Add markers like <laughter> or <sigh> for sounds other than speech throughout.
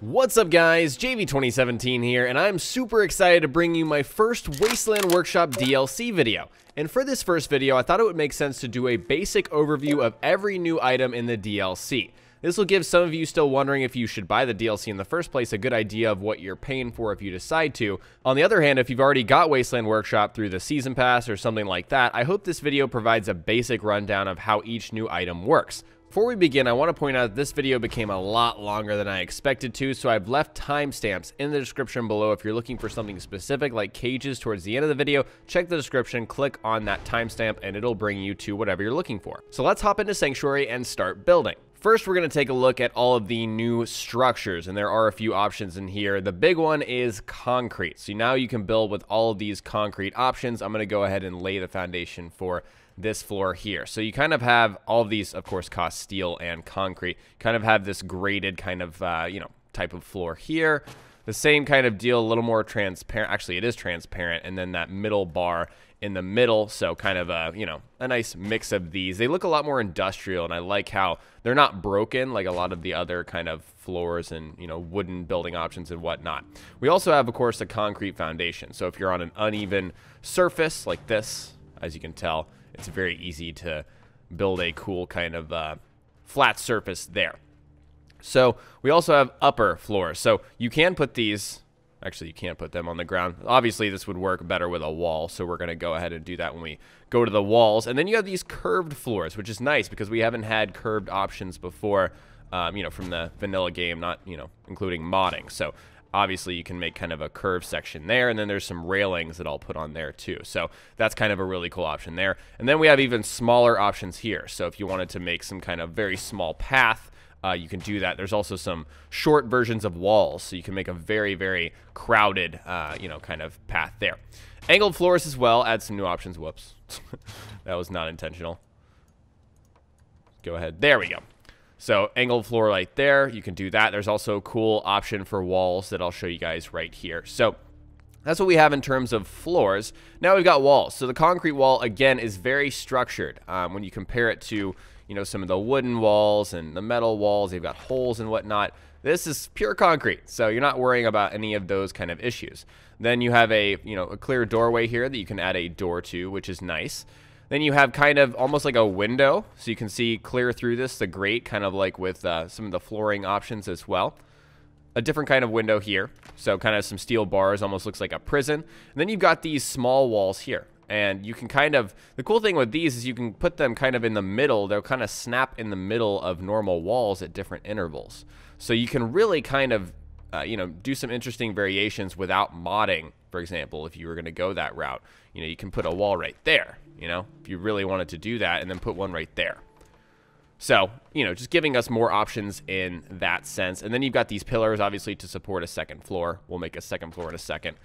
What's up guys, JV2017 here, and I'm super excited to bring you my first Wasteland Workshop DLC video. And for this first video, I thought it would make sense to do a basic overview of every new item in the DLC. This will give some of you still wondering if you should buy the DLC in the first place a good idea of what you're paying for if you decide to. On the other hand, if you've already got Wasteland Workshop through the Season Pass or something like that, I hope this video provides a basic rundown of how each new item works. Before we begin, I want to point out that this video became a lot longer than I expected to, so I've left timestamps in the description below if you're looking for something specific like cages towards the end of the video, check the description, click on that timestamp, and it'll bring you to whatever you're looking for. So let's hop into Sanctuary and start building. First, we're going to take a look at all of the new structures, and there are a few options in here. The big one is concrete. So now you can build with all of these concrete options. I'm going to go ahead and lay the foundation for this floor here. So you kind of have all of these, of course, cost steel and concrete. Kind of have this graded kind of, uh, you know, type of floor here. The same kind of deal, a little more transparent. Actually, it is transparent. And then that middle bar in the middle. So kind of a, you know, a nice mix of these. They look a lot more industrial, and I like how they're not broken like a lot of the other kind of floors and, you know, wooden building options and whatnot. We also have, of course, a concrete foundation. So if you're on an uneven surface like this, as you can tell, it's very easy to build a cool kind of uh, flat surface there. So we also have upper floors. So you can put these, actually you can't put them on the ground. Obviously this would work better with a wall. So we're going to go ahead and do that when we go to the walls. And then you have these curved floors, which is nice because we haven't had curved options before, um, you know, from the vanilla game, not, you know, including modding. So obviously you can make kind of a curved section there and then there's some railings that I'll put on there too so that's kind of a really cool option there and then we have even smaller options here so if you wanted to make some kind of very small path uh, you can do that there's also some short versions of walls so you can make a very very crowded uh, you know kind of path there angled floors as well add some new options whoops <laughs> that was not intentional go ahead there we go so angled floor right there, you can do that. There's also a cool option for walls that I'll show you guys right here. So that's what we have in terms of floors. Now we've got walls. So the concrete wall, again, is very structured. Um, when you compare it to, you know, some of the wooden walls and the metal walls, they've got holes and whatnot. This is pure concrete, so you're not worrying about any of those kind of issues. Then you have a, you know, a clear doorway here that you can add a door to, which is nice. Then you have kind of almost like a window, so you can see clear through this, the grate, kind of like with uh, some of the flooring options as well. A different kind of window here, so kind of some steel bars, almost looks like a prison. And then you've got these small walls here, and you can kind of, the cool thing with these is you can put them kind of in the middle, they'll kind of snap in the middle of normal walls at different intervals. So you can really kind of, uh, you know, do some interesting variations without modding, for example, if you were going to go that route. You know, you can put a wall right there, you know, if you really wanted to do that, and then put one right there. So, you know, just giving us more options in that sense. And then you've got these pillars, obviously, to support a second floor. We'll make a second floor in a second.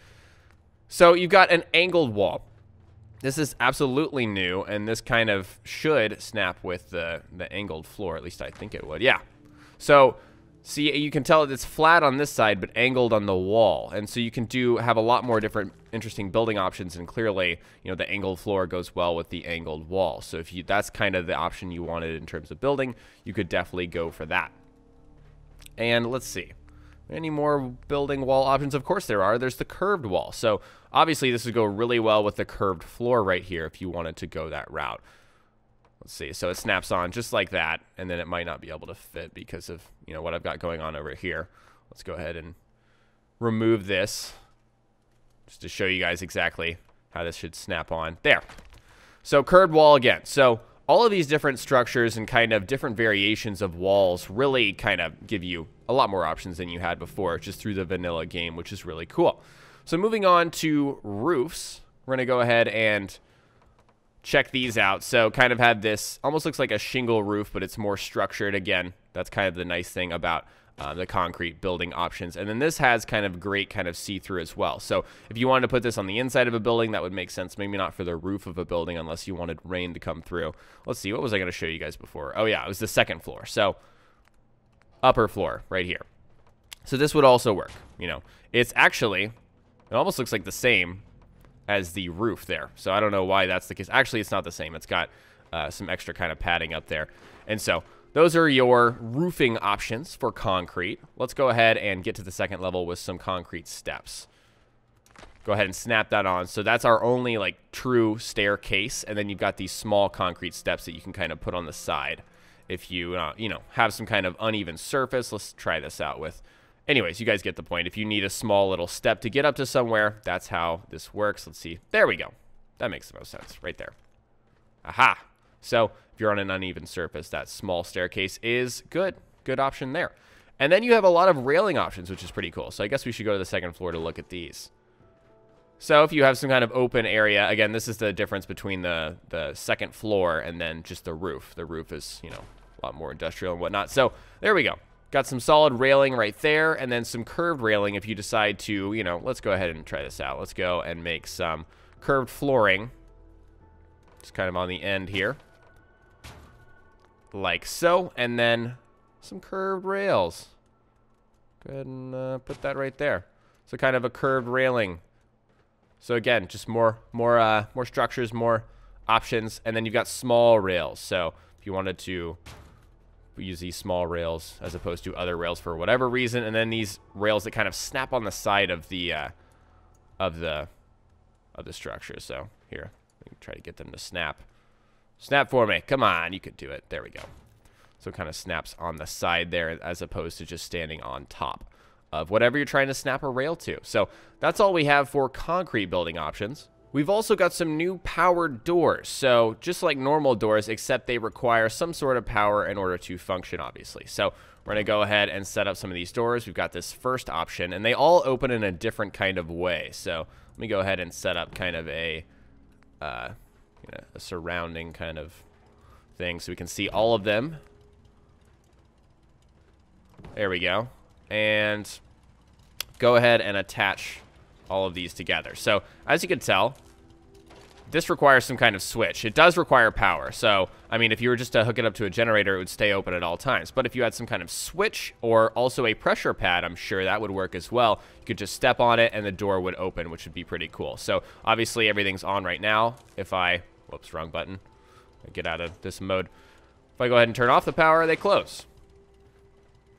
So you've got an angled wall. This is absolutely new, and this kind of should snap with the, the angled floor. At least I think it would. Yeah. So See, you can tell it's flat on this side, but angled on the wall. And so you can do have a lot more different interesting building options. And clearly, you know, the angled floor goes well with the angled wall. So if you that's kind of the option you wanted in terms of building, you could definitely go for that. And let's see. Any more building wall options? Of course there are. There's the curved wall. So obviously this would go really well with the curved floor right here if you wanted to go that route. Let's see. So it snaps on just like that, and then it might not be able to fit because of, you know, what I've got going on over here. Let's go ahead and remove this just to show you guys exactly how this should snap on. There. So curved wall again. So all of these different structures and kind of different variations of walls really kind of give you a lot more options than you had before just through the vanilla game, which is really cool. So moving on to roofs, we're going to go ahead and check these out. So kind of had this, almost looks like a shingle roof, but it's more structured. Again, that's kind of the nice thing about uh, the concrete building options. And then this has kind of great kind of see-through as well. So if you wanted to put this on the inside of a building, that would make sense. Maybe not for the roof of a building unless you wanted rain to come through. Let's see, what was I going to show you guys before? Oh yeah, it was the second floor. So upper floor right here. So this would also work, you know. It's actually, it almost looks like the same as the roof there. So I don't know why that's the case. Actually, it's not the same. It's got uh, some extra kind of padding up there. And so those are your roofing options for concrete. Let's go ahead and get to the second level with some concrete steps. Go ahead and snap that on. So that's our only like true staircase. And then you've got these small concrete steps that you can kind of put on the side. If you, uh, you know, have some kind of uneven surface, let's try this out with. Anyways, you guys get the point. If you need a small little step to get up to somewhere, that's how this works. Let's see. There we go. That makes the most sense right there. Aha. So you're on an uneven surface, that small staircase is good. Good option there. And then you have a lot of railing options, which is pretty cool. So I guess we should go to the second floor to look at these. So if you have some kind of open area, again, this is the difference between the, the second floor and then just the roof. The roof is, you know, a lot more industrial and whatnot. So there we go. Got some solid railing right there, and then some curved railing if you decide to, you know, let's go ahead and try this out. Let's go and make some curved flooring. Just kind of on the end here. Like so, and then some curved rails. Go ahead and uh, put that right there. So kind of a curved railing. So again, just more, more, uh, more structures, more options, and then you've got small rails. So if you wanted to use these small rails as opposed to other rails for whatever reason. And then these rails that kind of snap on the side of the uh, of the of the structure. So here, try to get them to snap. Snap for me. Come on, you could do it. There we go. So it kind of snaps on the side there as opposed to just standing on top of whatever you're trying to snap a rail to. So that's all we have for concrete building options. We've also got some new powered doors. So just like normal doors, except they require some sort of power in order to function, obviously. So we're to go ahead and set up some of these doors. We've got this first option, and they all open in a different kind of way. So let me go ahead and set up kind of a, uh, you know, a surrounding kind of thing so we can see all of them. There we go. And go ahead and attach all of these together. So as you can tell, this requires some kind of switch. It does require power. So, I mean, if you were just to hook it up to a generator, it would stay open at all times. But if you had some kind of switch or also a pressure pad, I'm sure that would work as well. You could just step on it and the door would open, which would be pretty cool. So obviously everything's on right now. If I, whoops, wrong button. get out of this mode. If I go ahead and turn off the power, they close.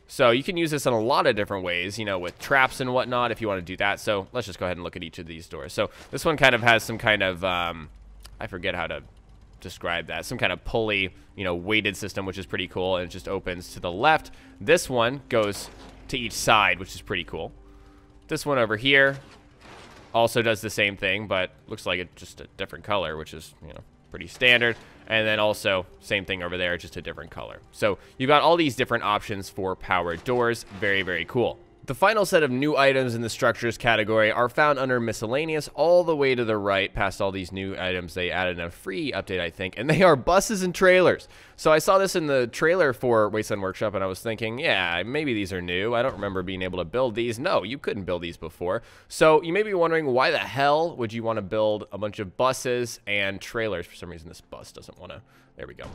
So you can use this in a lot of different ways, you know, with traps and whatnot if you want to do that. So let's just go ahead and look at each of these doors. So this one kind of has some kind of, um, I forget how to describe that, some kind of pulley, you know, weighted system, which is pretty cool. And it just opens to the left. This one goes to each side, which is pretty cool. This one over here also does the same thing, but looks like it's just a different color, which is, you know, pretty standard. And then also, same thing over there, just a different color. So you've got all these different options for powered doors. Very, very cool. The final set of new items in the structures category are found under miscellaneous all the way to the right past all these new items they added in a free update I think and they are buses and trailers. So I saw this in the trailer for Wasteland Workshop and I was thinking yeah maybe these are new. I don't remember being able to build these. No you couldn't build these before. So you may be wondering why the hell would you want to build a bunch of buses and trailers. For some reason this bus doesn't want to. There we go.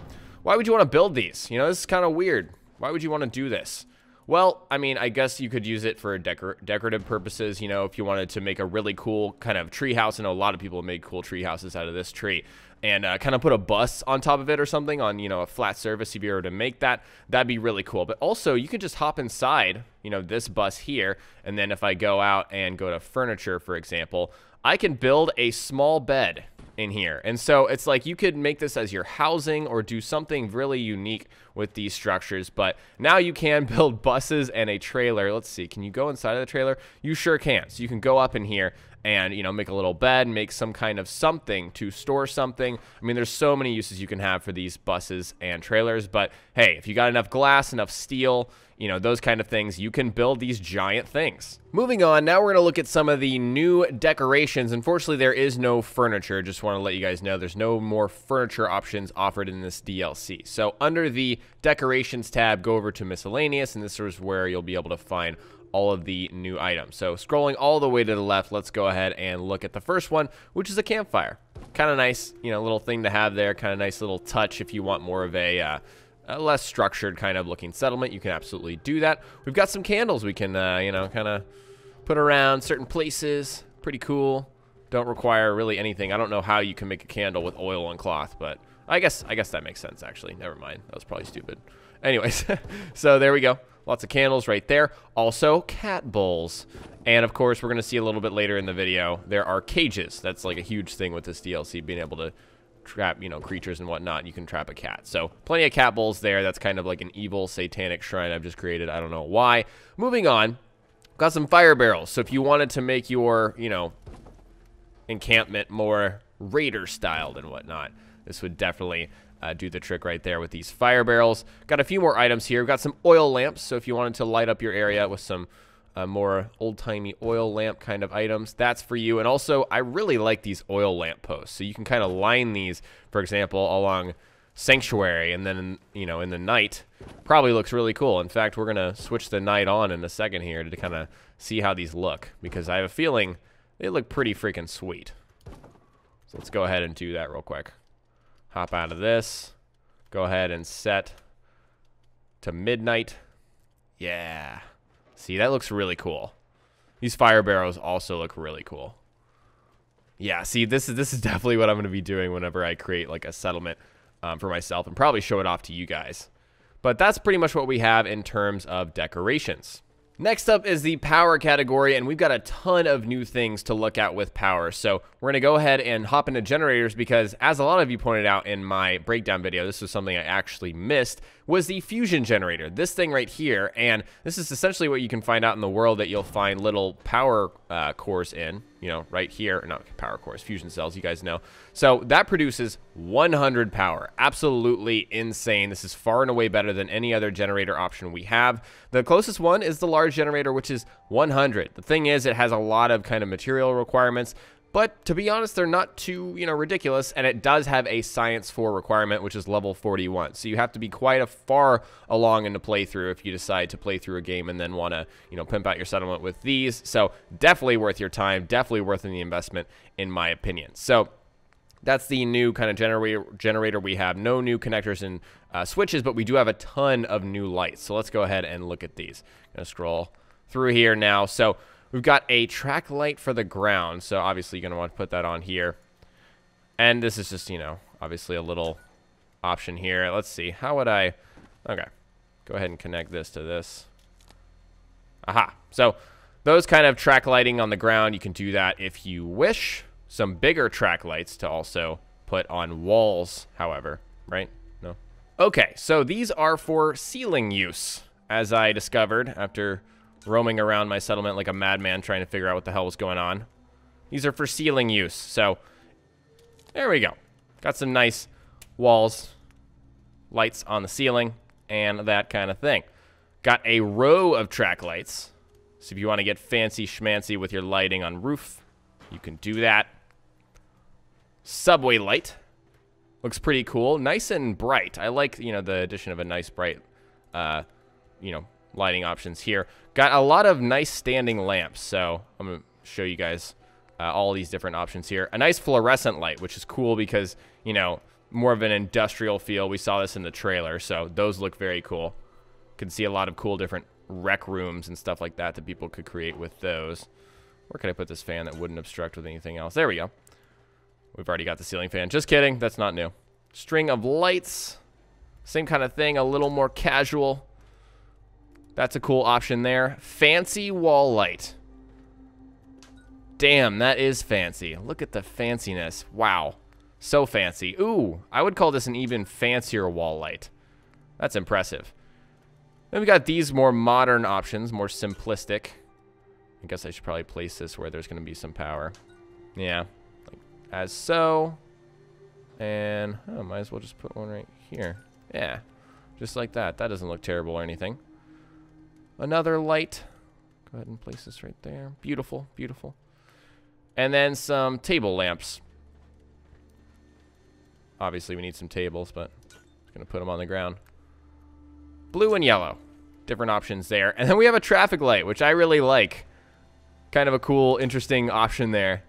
Why would you want to build these? You know this is kind of weird. Why would you want to do this? Well, I mean, I guess you could use it for decor decorative purposes. You know, if you wanted to make a really cool kind of tree house. I know a lot of people made cool tree houses out of this tree. And uh, kind of put a bus on top of it or something on, you know, a flat surface. If you were to make that, that'd be really cool. But also, you could just hop inside, you know, this bus here. And then if I go out and go to furniture, for example, I can build a small bed in here. And so it's like you could make this as your housing or do something really unique with these structures. But now you can <laughs> build buses and a trailer. Let's see, can you go inside of the trailer? You sure can. So you can go up in here and you know make a little bed make some kind of something to store something i mean there's so many uses you can have for these buses and trailers but hey if you got enough glass enough steel you know, those kind of things, you can build these giant things. Moving on, now we're going to look at some of the new decorations. Unfortunately, there is no furniture. Just want to let you guys know there's no more furniture options offered in this DLC. So under the decorations tab, go over to miscellaneous, and this is where you'll be able to find all of the new items. So scrolling all the way to the left, let's go ahead and look at the first one, which is a campfire. Kind of nice, you know, little thing to have there. Kind of nice little touch if you want more of a... Uh, a less structured kind of looking settlement, you can absolutely do that. We've got some candles we can, uh, you know, kind of put around certain places. Pretty cool. Don't require really anything. I don't know how you can make a candle with oil and cloth, but I guess I guess that makes sense actually. Never mind. That was probably stupid. Anyways, <laughs> so there we go. Lots of candles right there. Also, cat bowls. And of course, we're going to see a little bit later in the video, there are cages. That's like a huge thing with this DLC, being able to trap, you know, creatures and whatnot. You can trap a cat. So plenty of cat bowls there. That's kind of like an evil satanic shrine I've just created. I don't know why. Moving on, got some fire barrels. So if you wanted to make your, you know, encampment more raider styled and whatnot, this would definitely uh, do the trick right there with these fire barrels. Got a few more items here. We've got some oil lamps, so if you wanted to light up your area with some uh, more old-timey oil lamp kind of items, that's for you. And also, I really like these oil lamp posts. So you can kind of line these, for example, along Sanctuary, and then, you know, in the night, probably looks really cool. In fact, we're going to switch the night on in a second here to kind of see how these look, because I have a feeling they look pretty freaking sweet. So let's go ahead and do that real quick. Hop out of this. Go ahead and set to midnight. Yeah. See, that looks really cool. These fire barrels also look really cool. Yeah, see, this is this is <laughs> definitely what I'm going to be doing whenever I create like a settlement um, for myself and probably show it off to you guys. But that's pretty much what we have in terms of decorations. Next up is the power category, and we've got a ton of new things to look at with power. So we're going to go ahead and hop into generators because, as a lot of you pointed out in my breakdown video, this was something I actually missed, was the fusion generator. This thing right here, and this is essentially what you can find out in the world that you'll find little power uh, cores in, you know, right here. Not power cores, fusion cells, you guys know. So that produces 100 power. Absolutely insane. This is far and away better than any other generator option we have. The closest one is the large generator, which is 100. The thing is, it has a lot of kind of material requirements. But to be honest, they're not too, you know, ridiculous. And it does have a Science 4 requirement, which is level 41. So you have to be quite a far along in the playthrough if you decide to play through a game and then want to, you know, pimp out your settlement with these. So definitely worth your time, definitely worth the investment, in my opinion. So that's the new kind of generator generator we have. No new connectors and uh, switches, but we do have a ton of new lights. So let's go ahead and look at these. I'm Gonna scroll through here now. So We've got a track light for the ground, so obviously you're going to want to put that on here. And this is just, you know, obviously a little option here. Let's see. How would I... Okay. Go ahead and connect this to this. Aha. So those kind of track lighting on the ground, you can do that if you wish. Some bigger track lights to also put on walls, however, right? No? Okay, so these are for ceiling use, as I discovered after roaming around my settlement like a madman trying to figure out what the hell was going on. These are for ceiling use, so there we go. Got some nice walls, lights on the ceiling, and that kind of thing. Got a row of track lights. So if you want to get fancy schmancy with your lighting on roof, you can do that. Subway light. Looks pretty cool. Nice and bright. I like, you know, the addition of a nice bright, uh, you know, lighting options here. Got a lot of nice standing lamps, so I'm going to show you guys uh, all these different options here. A nice fluorescent light, which is cool because, you know, more of an industrial feel. We saw this in the trailer, so those look very cool. Can see a lot of cool different rec rooms and stuff like that that people could create with those. Where could I put this fan that wouldn't obstruct with anything else? There we go. We've already got the ceiling fan. Just kidding. That's not new. String of lights. Same kind of thing. A little more casual. That's a cool option there. Fancy wall light. Damn, that is fancy. Look at the fanciness. Wow. So fancy. Ooh, I would call this an even fancier wall light. That's impressive. Then we got these more modern options, more simplistic. I guess I should probably place this where there's going to be some power. Yeah, like as so. And oh, might as well just put one right here. Yeah, just like that. That doesn't look terrible or anything. Another light. Go ahead and place this right there. Beautiful, beautiful. And then some table lamps. Obviously, we need some tables, but I'm going to put them on the ground. Blue and yellow. Different options there. And then we have a traffic light, which I really like. Kind of a cool, interesting option there.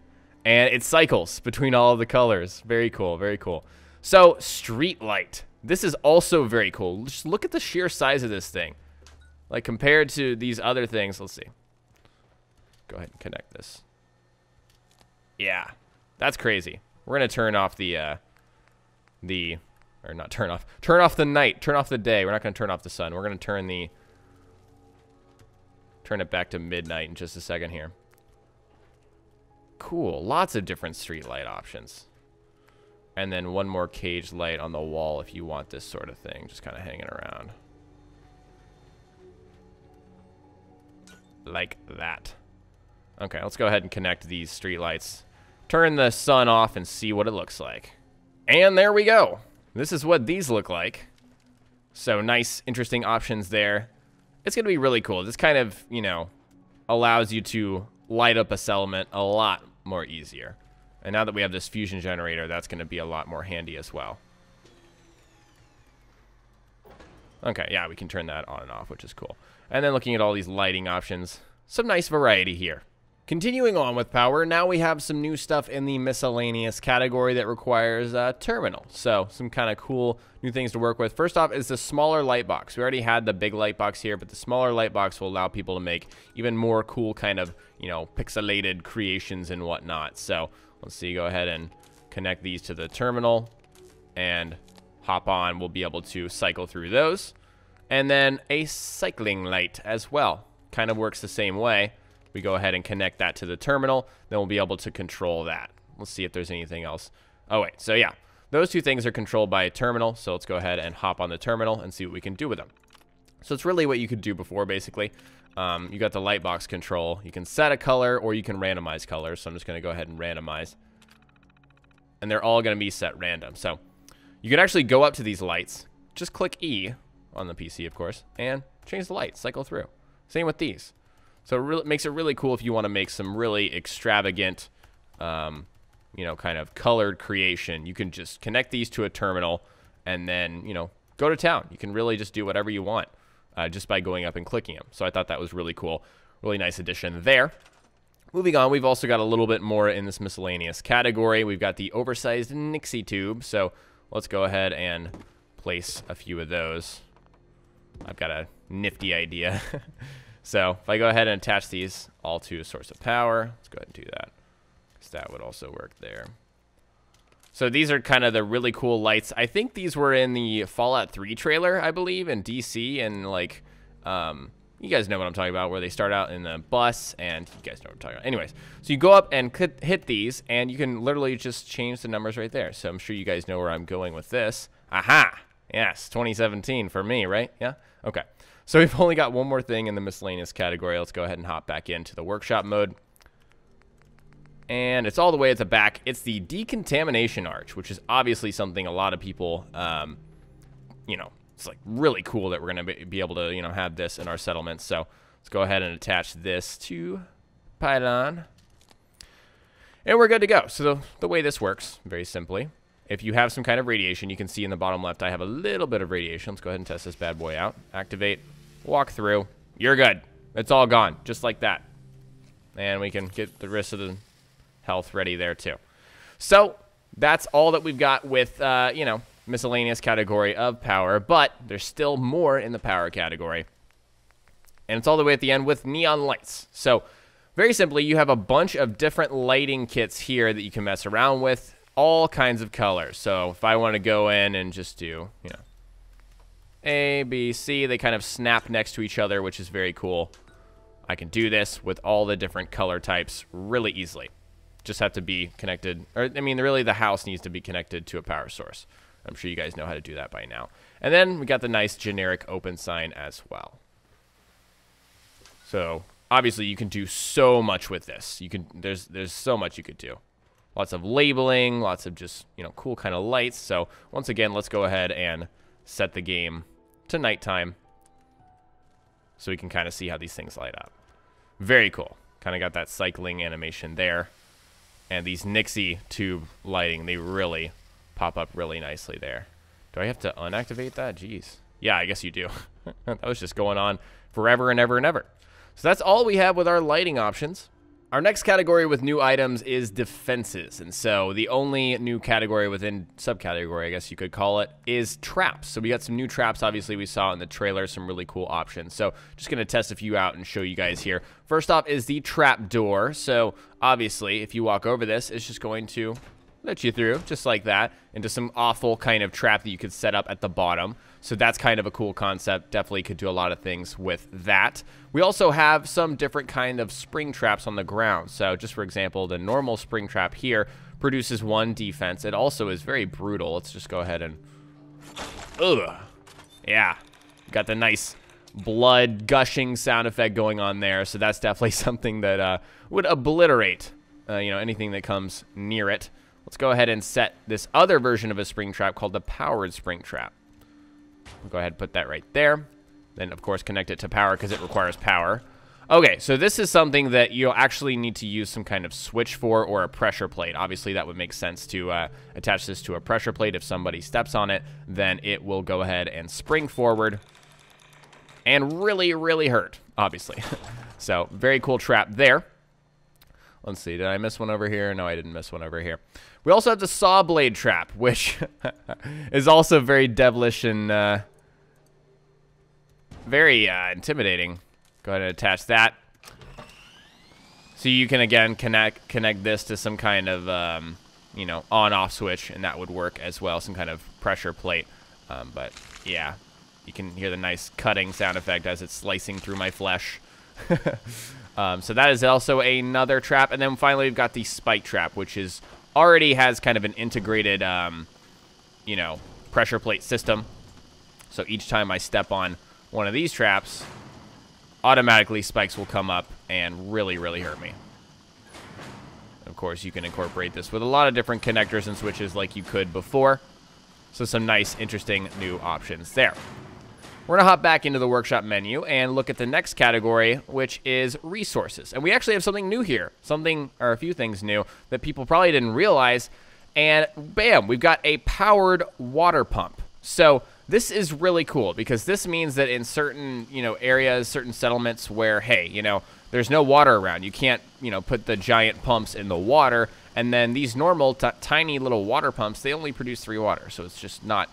And it cycles between all of the colors. Very cool, very cool. So, street light. This is also very cool. Just look at the sheer size of this thing. Like compared to these other things, let's see. Go ahead and connect this. Yeah, that's crazy. We're gonna turn off the uh, the or not turn off, turn off the night, turn off the day. We're not to turn off the sun. We're to turn the, turn it back to midnight in just a second here. Cool. Lots of different street light options. And then one more cage light on the wall if you want this sort of thing. Just kind of hanging around. Like that. Okay, let's go ahead and connect these streetlights. Turn the sun off and see what it looks like. And there we go. This is what these look like. So nice, interesting options there. It's going to be really cool. This kind of, you know, allows you to light up a settlement a lot more easier. And now that we have this fusion generator, that's going to be a lot more handy as well. Okay, yeah, we can turn that on and off, which is cool. And then looking at all these lighting options, some nice variety here. Continuing on with power, now we have some new stuff in the miscellaneous category that requires a terminal. So some kind of cool new things to work with. First off is the smaller light box. We already had the big light box here, but the smaller light box will allow people to make even more cool kind of, you know, pixelated creations and whatnot. So let's see, go ahead and connect these to the terminal and hop on. We'll be able to cycle through those. And then a cycling light as well. Kind of works the same way. We go ahead and connect that to the terminal. Then we'll be able to control that. Let's see if there's anything else. Oh, wait. So, yeah. Those two things are controlled by a terminal. So, let's go ahead and hop on the terminal and see what we can do with them. So, it's really what you could do before, basically. Um, you got the light box control. You can set a color or you can randomize colors. So, I'm just going to go ahead and randomize. And they're all going to be set random. So, you can actually go up to these lights. Just click E on the PC, of course, and change the light, cycle through. Same with these. So it really, makes it really cool if you want to make some really extravagant, um, you know, kind of colored creation. You can just connect these to a terminal and then, you know, go to town. You can really just do whatever you want uh, just by going up and clicking them. So I thought that was really cool. Really nice addition there. Moving on, we've also got a little bit more in this miscellaneous category. We've got the oversized Nixie tube. So let's go ahead and place a few of those. I've got a nifty idea. <laughs> so if I go ahead and attach these all to a source of power, let's go ahead and do that. Because that would also work there. So these are kind of the really cool lights. I think these were in the Fallout 3 trailer, I believe, in DC. And like, um, you guys know what I'm talking about, where they start out in the bus, and you guys know what I'm talking about. Anyways, so you go up and hit these, and you can literally just change the numbers right there. So I'm sure you guys know where I'm going with this. Aha! Yes, 2017 for me, right? Yeah? Okay. So we've only got one more thing in the miscellaneous category. Let's go ahead and hop back into the workshop mode. And it's all the way at the back. It's the decontamination arch, which is obviously something a lot of people, um, you know, it's like really cool that we're going to be able to, you know, have this in our settlements. So let's go ahead and attach this to pylon. And we're good to go. So the, the way this works, very simply, if you have some kind of radiation, you can see in the bottom left, I have a little bit of radiation. Let's go ahead and test this bad boy out. Activate, walk through. You're good. It's all gone, just like that. And we can get the rest of the health ready there too. So that's all that we've got with, uh, you know, miscellaneous category of power, but there's still more in the power category. And it's all the way at the end with neon lights. So very simply, you have a bunch of different lighting kits here that you can mess around with all kinds of colors. So if I want to go in and just do, you know, A, B, C, they kind of snap next to each other, which is very cool. I can do this with all the different color types really easily. Just have to be connected, or I mean, really the house needs to be connected to a power source. I'm sure you guys know how to do that by now. And then we got the nice generic open sign as well. So obviously you can do so much with this. You can there's there's so much you could do lots of labeling, lots of just, you know, cool kind of lights. So once again, let's go ahead and set the game to nighttime so we can kind of see how these things light up. Very cool. Kind of got that cycling animation there. And these Nixie tube lighting, they really pop up really nicely there. Do I have to unactivate that? Jeez. Yeah, I guess you do. <laughs> that was just going on forever and ever and ever. So that's all we have with our lighting options. Our next category with new items is defenses. And so the only new category within subcategory, I guess you could call it, is traps. So we got some new traps, obviously, we saw in the trailer, some really cool options. So just going to test a few out and show you guys here. First off is the trap door. So obviously, if you walk over this, it's just going to let you through, just like that, into some awful kind of trap that you could set up at the bottom. So that's kind of a cool concept. Definitely could do a lot of things with that. We also have some different kind of spring traps on the ground. So just for example, the normal spring trap here produces one defense. It also is very brutal. Let's just go ahead and... Ugh. Yeah. Got the nice blood gushing sound effect going on there. So that's definitely <laughs> something that uh, would obliterate, uh, you know, anything that comes near it. Let's go ahead and set this other version of a spring trap called the powered spring trap. We'll go ahead and put that right there. Then, of course, connect it to power because it requires power. Okay, so this is something that you'll actually need to use some kind of switch for or a pressure plate. Obviously, that would make sense to uh, attach this to a pressure plate. If somebody steps on it, then it will go ahead and spring forward and really, really hurt, obviously. <laughs> so, very cool trap there. Let's see, did I miss one over here? No, I didn't miss one over here. We also have the saw blade trap, <laughs> which is also very devilish and uh, very uh, intimidating. Go ahead and attach that. So you can, again, connect connect this to some kind of, um, you know, on-off switch, and that would work as well, some kind of pressure plate. Um, but, yeah, you can hear the nice cutting sound effect as it's slicing through my flesh. <laughs> um, so that is also another trap. And then finally, we've got the spike trap, which is already has kind of an integrated, um, you know, pressure plate system. So each time I step on one of these traps, automatically spikes will come up and really, really hurt me. Of course, you can incorporate this with a lot of different connectors and switches like you could before. So some nice, interesting new options there. We're going to hop back into the workshop menu and look at the next category, which is resources. And we actually have something new here, something or a few things new that people probably didn't realize. And bam, we've got a powered water pump. So this is really cool because this means that in certain, you know, areas, certain settlements where, hey, you know, there's no water around, you can't, you know, put the giant pumps in the water. And then these normal tiny little water pumps, they only produce three water. So it's just not,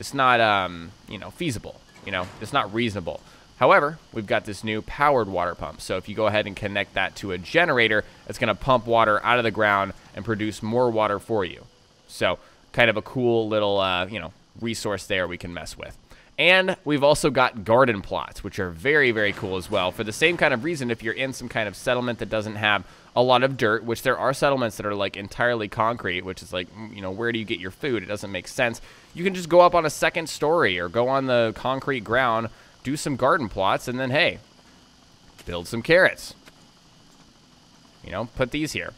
it's not, um, you know, feasible. You know, it's not reasonable. However, we've got this new powered water pump. So if you go ahead and connect that to a generator, it's going to pump water out of the ground and produce more water for you. So kind of a cool little, uh, you know, resource there we can mess with. And we've also got garden plots, which are very, very cool as well. For the same kind of reason, if you're in some kind of settlement that doesn't have a lot of dirt, which there are settlements that are like entirely concrete, which is like, you know, where do you get your food? It doesn't make sense. You can just go up on a second story or go on the concrete ground, do some garden plots, and then, hey, build some carrots. You know, put these here.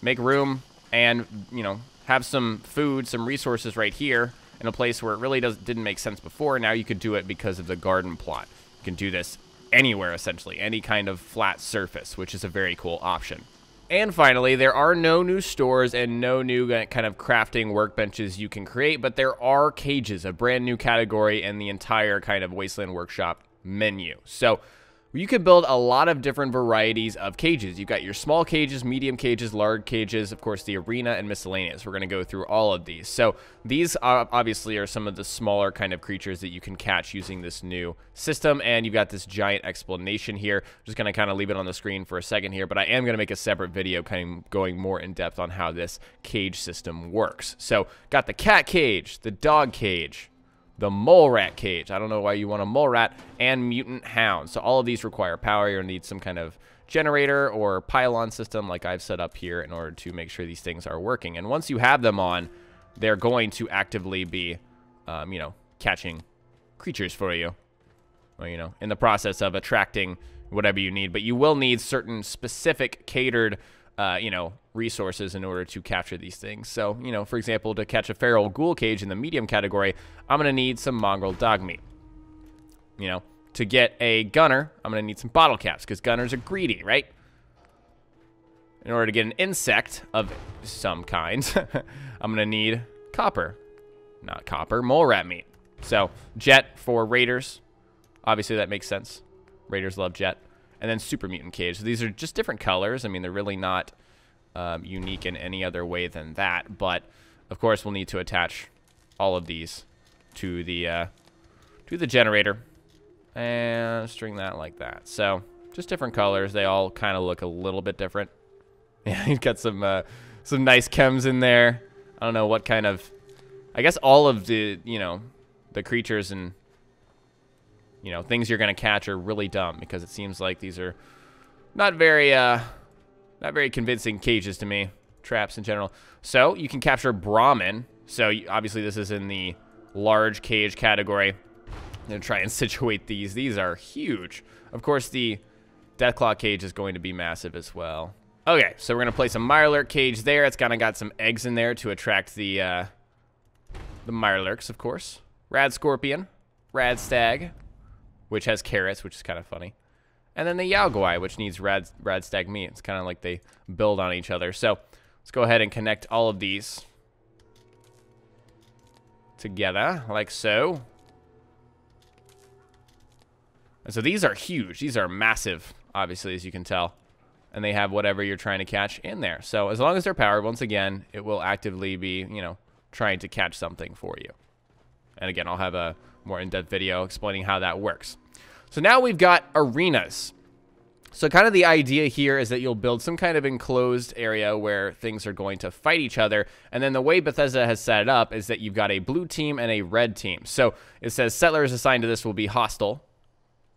Make room and, you know, have some food, some resources right here in a place where it really does, didn't make sense before. Now you could do it because of the garden plot. You can do this anywhere, essentially, any kind of flat surface, which is a very cool option. And finally, there are no new stores and no new uh, kind of crafting workbenches you can create, but there are cages, a brand new category in the entire kind of Wasteland Workshop menu. So you can build a lot of different varieties of cages. You've got your small cages, medium cages, large cages, of course, the arena and miscellaneous. We're going to go through all of these. So these uh, obviously are some of the smaller kind of creatures that you can catch using this new system. And you've got this giant explanation here. I'm just going to kind of leave it on the screen for a second here, but I am going to make a separate video kind of going more in depth on how this cage system works. So got the cat cage, the dog cage, the mole rat cage. I don't know why you want a mole rat and mutant hound. So all of these require power. You'll need some kind of generator or pylon system like I've set up here in order to make sure these things are working. And once you have them on, they're going to actively be, um, you know, catching creatures for you. Well, you know, in the process of attracting whatever you need. But you will need certain specific catered uh, you know, resources in order to capture these things. So, you know, for example, to catch a feral ghoul cage in the medium category, I'm going to need some mongrel dog meat. You know, to get a gunner, I'm going to need some bottle caps because gunners are greedy, right? In order to get an insect of some kind, <laughs> I'm going to need copper. Not copper, mole rat meat. So, jet for raiders. Obviously, that makes sense. Raiders love jet and then Super Mutant Cage. So these are just different colors. I mean, they're really not um, unique in any other way than that. But, of course, we'll need to attach all of these to the, uh, to the generator. And string that like that. So, just different colors. They all kind of look a little bit different. <laughs> Yeah, you've got some... Uh, some nice chems in there. I don't know what kind of... I guess all of the, you know, the creatures and, you know, things you're going to catch are really dumb because it seems like these are not very, uh, not very convincing cages to me. Traps in general. So, you can capture Brahmin. So, obviously this is in the large cage category. I'm going to try and <laughs> situate these. These are huge. Of course, the Deathclaw cage is going to be massive as well. Okay, so we're going to place a Mirelurk cage there. It's kind of got some eggs in there to attract the, uh, the Mirelurks, of course. Rad Scorpion, Rad Stag, which has carrots, which is kind of funny. And then the Yaoguai, which needs Rad, Rad Stag meat. It's kind of like they build on each other. So let's go ahead and connect all of these together, like so. And so these are huge. These are massive, obviously, as you can tell. And they have whatever you're trying to catch in there. So as long as they're powered, once again, it will actively be, you know, trying to catch something for you. And again, I'll have a more in-depth video explaining how that works. So now we've got arenas. So kind of the idea here is that you'll build some kind of enclosed area where things are going to fight each other. And then the way Bethesda has set it up is that you've got a blue team and a red team. So it says settlers assigned to this will be hostile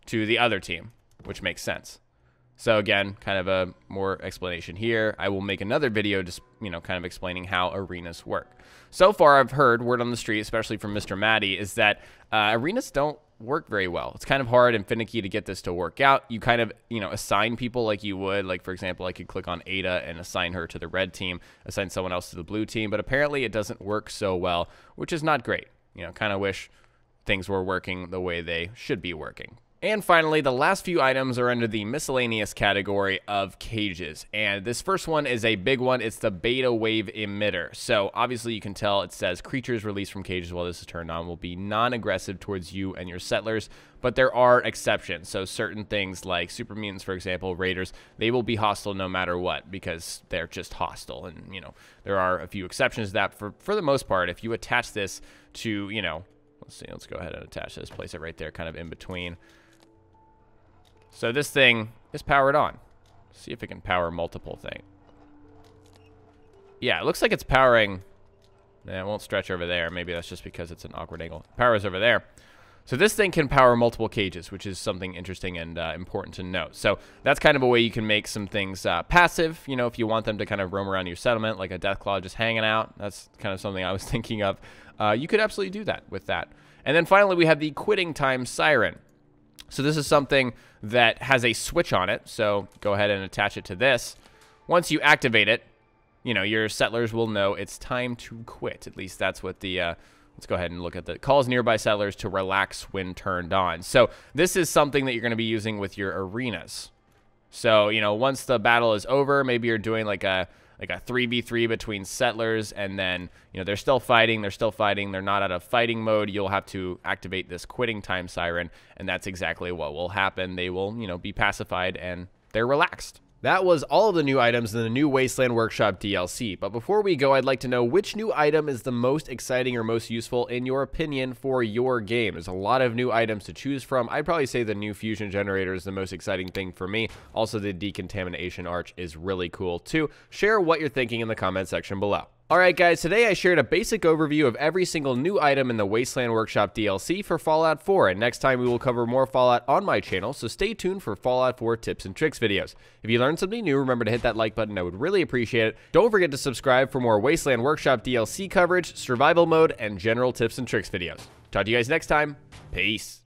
to the other team, which makes sense. So again, kind of a more explanation here. I will make another video just, you know, kind of explaining how arenas work. So far, I've heard word on the street, especially from Mr. Matty, is that uh, arenas don't work very well. It's kind of hard and finicky to get this to work out. You kind of, you know, assign people like you would. Like, for example, I could click on Ada and assign her to the red team, assign someone else to the blue team, but apparently it doesn't work so well, which is not great. You know, kind of wish things were working the way they should be working. And finally, the last few items are under the miscellaneous category of cages. And this first one is a big one. It's the beta wave emitter. So obviously you can tell it says creatures released from cages while this is turned on will be non-aggressive towards you and your settlers. But there are exceptions. So certain things like super mutants, for example, raiders, they will be hostile no matter what because they're just hostile. And, you know, there are a few exceptions to that. For, for the most part, if you attach this to, you know, let's see, let's go ahead and attach this, place it right there kind of in between. So this thing is powered on. See if it can power multiple things. Yeah, it looks like it's powering... Nah, it won't stretch over there. Maybe that's just because it's an awkward angle. Powers over there. So this thing can power multiple cages, which is something interesting and uh, important to note. So that's kind of a way you can make some things uh, passive, you know, if you want them to kind of roam around your settlement, like a Deathclaw just hanging out. That's kind of something I was <laughs> thinking of. Uh, you could absolutely do that with that. And then finally, we have the quitting time siren. So this is something that has a switch on it. So go ahead and attach it to this. Once you activate it, you know, your settlers will know it's time to quit. At least that's what the, uh, let's go ahead and look at the calls nearby settlers to relax when turned on. So this is something that you're going to be using with your arenas. So, you know, once the battle is over, maybe you're doing like a like a 3v3 between settlers and then you know they're still fighting they're still fighting they're not out of fighting mode. You'll have to activate this quitting time siren and that's exactly what will happen. They will you know be pacified and they're relaxed that was all of the new items in the new Wasteland Workshop DLC, but before we go, I'd like to know which new item is the most exciting or most useful in your opinion for your game. There's a lot of new items to choose from. I'd probably say the new fusion generator is the most exciting thing for me. Also, the decontamination arch is really cool too. Share what you're thinking in the comment section below. Alright guys, today I shared a basic overview of every single new item in the Wasteland Workshop DLC for Fallout 4, and next time we will cover more Fallout on my channel, so stay tuned for Fallout 4 tips and tricks videos. If you learned something new, remember to hit that like button, I would really appreciate it. Don't forget to subscribe for more Wasteland Workshop DLC coverage, survival mode, and general tips and tricks videos. Talk to you guys next time. Peace.